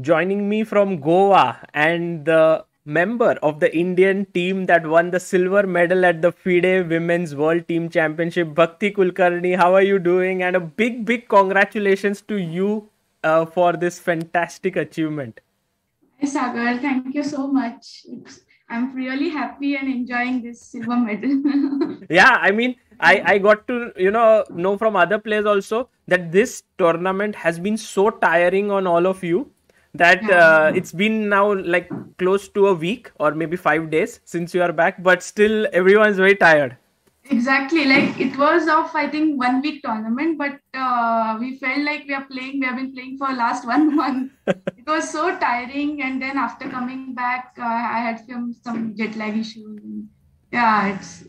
joining me from Goa and the member of the Indian team that won the silver medal at the FIDE Women's World Team Championship. Bhakti Kulkarni, how are you doing? And a big, big congratulations to you uh, for this fantastic achievement. Hi, Sagar. Thank you so much. I'm really happy and enjoying this silver medal. yeah, I mean, I, I got to you know know from other players also that this tournament has been so tiring on all of you that uh, it's been now like close to a week or maybe five days since you are back but still everyone's very tired. Exactly. Like it was of i think one week tournament but uh, we felt like we are playing we have been playing for last one month. It was so tiring and then after coming back uh, i had some some jet lag issues. Yeah it's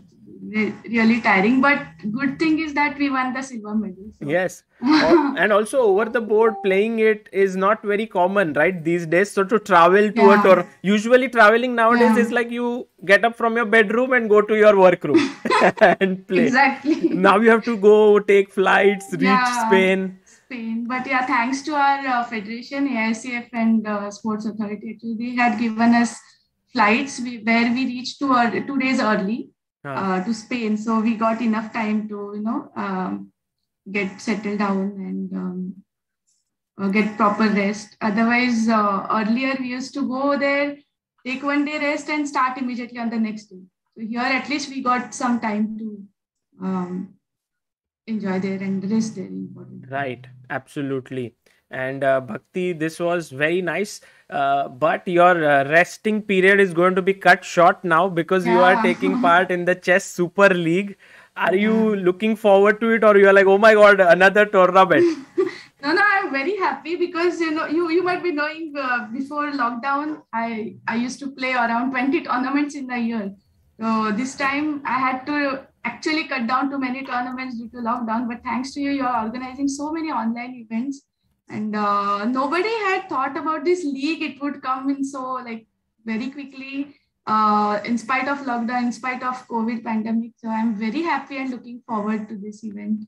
really tiring but good thing is that we won the silver medal so. yes and also over the board playing it is not very common right these days so to travel to yeah. a tour usually traveling nowadays yeah. is like you get up from your bedroom and go to your workroom and play exactly now you have to go take flights reach yeah. spain Spain. But yeah, thanks to our uh, federation, AICF and uh, Sports Authority, they had given us flights we, where we reached two, uh, two days early uh, to Spain. So we got enough time to, you know, um, get settled down and um, uh, get proper rest. Otherwise, uh, earlier we used to go there, take one day rest, and start immediately on the next day. So here, at least we got some time to um, enjoy there and rest there. Important. Right. Absolutely. And uh, Bhakti, this was very nice. Uh, but your uh, resting period is going to be cut short now because yeah. you are taking part in the chess super league. Are you looking forward to it or you are like oh my god another tournament no no i'm very happy because you know you you might be knowing uh, before lockdown i i used to play around 20 tournaments in a year. So this time i had to actually cut down to many tournaments due to lockdown. But thanks to you you're organizing so many online events and uh, nobody had thought about this league. It would come in so like very quickly. Uh, in spite of lockdown in spite of covid pandemic. So i'm very happy and looking forward to this event.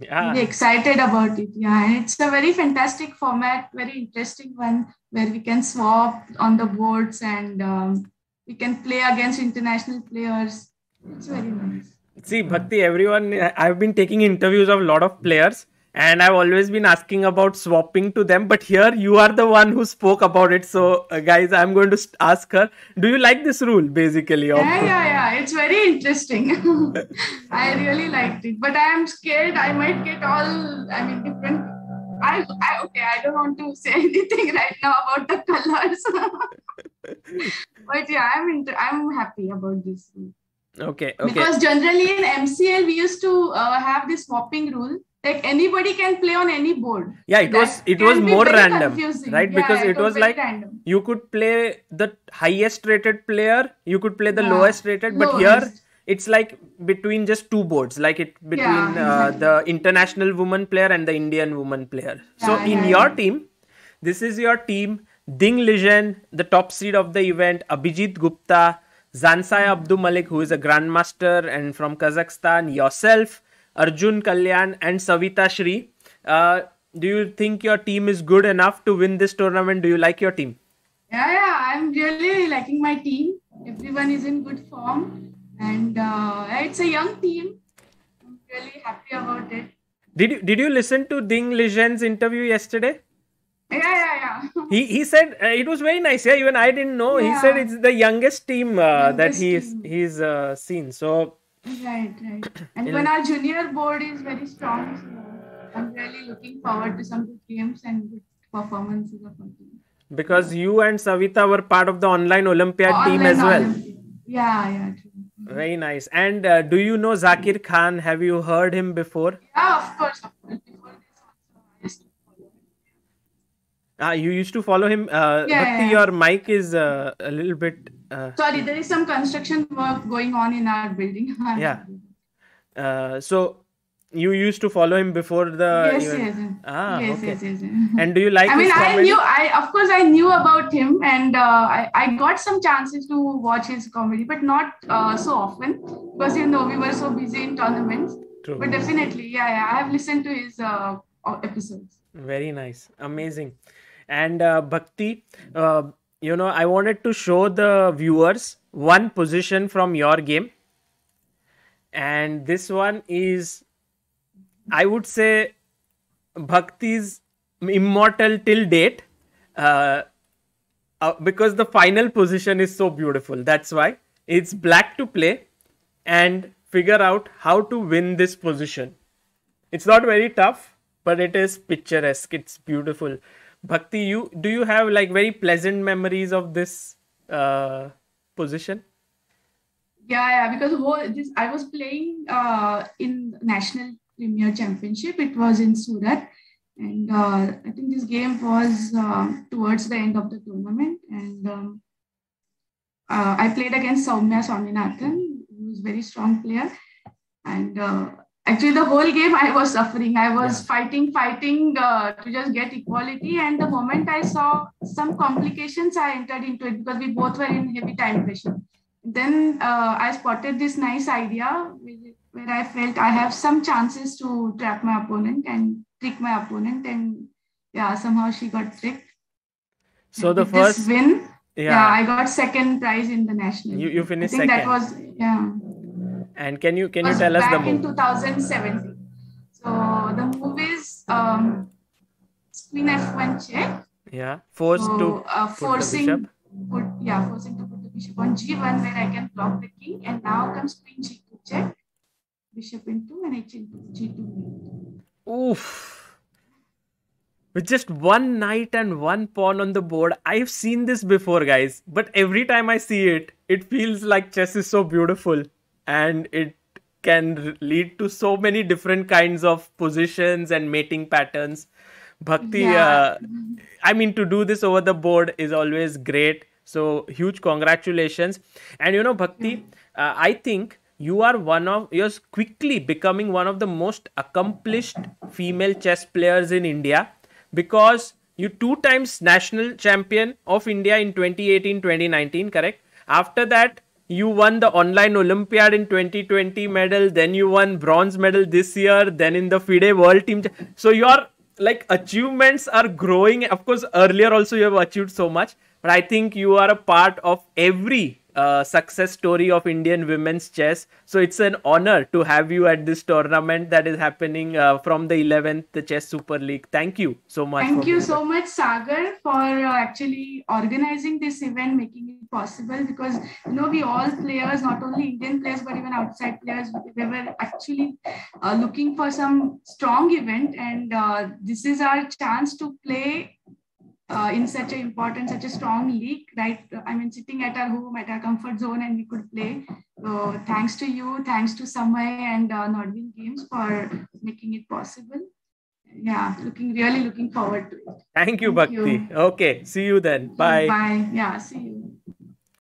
Yeah. Really excited about it. Yeah and it's a very fantastic format very interesting one where we can swap on the boards and um, we can play against international players. It's very nice. See bhakti everyone i've been taking interviews of a lot of players and I've always been asking about swapping to them. But here you are the one who spoke about it. So, uh, guys, I'm going to ask her Do you like this rule basically? Yeah, yeah, yeah. It's very interesting. I really liked it. But I am scared I might get all, I mean, different. I, I okay, I don't want to say anything right now about the colors. but yeah, I'm inter- I'm happy about this rule. Okay, okay. Because generally in MCL we used to uh, have this swapping rule like anybody can play on any board yeah it that was it was more random confusing. right yeah, because it, it was, was like random. you could play the highest rated player you could play the yeah. lowest rated but lowest. here it's like between just two boards like it between yeah, uh, the international woman player and the indian woman player so in your team this is your team ding liren the top seed of the event abhijit gupta zansai abdul malik who is a grandmaster and from kazakhstan yourself Arjun Kalyan and Savitha Shri. Uh, do you think your team is good enough to win this tournament? Do you like your team? Yeah, yeah, I'm really liking my team. Everyone is in good form, and uh, it's a young team. I'm really happy about it. Did you did you listen to Ding Liren's interview yesterday? Yeah, yeah, yeah. he he said uh, it was very nice. Yeah, even I didn't know. Yeah. He said it's the youngest team uh, youngest that he's team. he's uh, seen. So Right, right. And when our junior board is very strong, so I'm really looking forward to some good games and good performances of our team. Because you and Savitha were part of the online Olympiad online team as well. Olympiad. Yeah, yeah, true. Very nice. And uh, do you know Zakir Khan? Have you heard him before? Yeah, of course. Of course. Ah, you used to follow him. Uh, yeah, Bhakti, yeah. your mic is uh, a little bit. Uh, Sorry, there is some construction work going on in our building. yeah. Uh, so you used to follow him before the yes event. yes ah yes, okay. yes, yes, yes. and do you like i mean i knew i of course i knew about him and uh, I, I got some chances to watch his comedy but not uh, so often because you know we were so busy in tournaments True. but definitely yeah, yeah i have listened to his uh, episodes very nice amazing And uh, Bhakti, uh, you know, I wanted to show the viewers one position from your game. And this one is, I would say, Bhakti's immortal till date. Uh, uh, because the final position is so beautiful. That's why it's black to play and figure out how to win this position. It's not very tough, but it is picturesque. It's beautiful. Bhakti, you do you have like very pleasant memories of this uh, position? Yeah, yeah. Because whole this I was playing uh, in national premier championship. It was in Surat, and uh, I think this game was um, towards the end of the tournament. And um, uh, I played against Soumya Swaminathan, who is very strong player. And uh, actually, the whole game I was suffering. I was yeah. fighting, fighting uh, to just get equality. And the moment I saw some complications, I entered into it because we both were in heavy time pressure. Then uh, I spotted this nice idea where I felt I have some chances to trap my opponent and trick my opponent, and yeah, somehow she got tricked. So the first win, yeah. yeah. I got second prize in the national. You you finished I think second. That was yeah. And can you can you tell us the move? in 2017. So the move is um, queen f1 check. Yeah, forced so, to uh, forcing. Put, yeah, forcing to put the bishop on g1 where I can block the king, and now comes queen g2 check, bishop into and h into g2. Oof. With just one knight and one pawn on the board, I've seen this before, guys. But every time I see it, it feels like chess is so beautiful and it can lead to so many different kinds of positions and mating patterns. Bhakti, yeah. uh, I mean, to do this over the board is always great. So, huge congratulations. And you know, Bhakti, uh, I think you are one of you're quickly becoming one of the most accomplished female chess players in India because you two times national champion of India in 2018 2019 correct after that you won the online olympiad in 2020 medal then you won bronze medal this year then in the FIDE world team. So your like achievements are growing. Of course earlier also you have achieved so much but i think you are a part of every uh, success story of Indian women's chess. So it's an honor to have you at this tournament that is happening uh, from the 11th the Chess Super League. Thank you so much. Thank you so much, Sagar, for uh, actually organizing this event, making it possible. Because you know we all players, not only Indian players but even outside players, we were actually uh, looking for some strong event, and uh, this is our chance to play uh, in such an important, such a strong league, right? I mean, sitting at our home, at our comfort zone, and we could play. So, thanks to you, thanks to Samay and uh, Nordwind Games for making it possible. Yeah, looking really looking forward to it. Thank you, Thank Bhakti. You. Okay, see you then. Bye. Bye. Yeah, see you.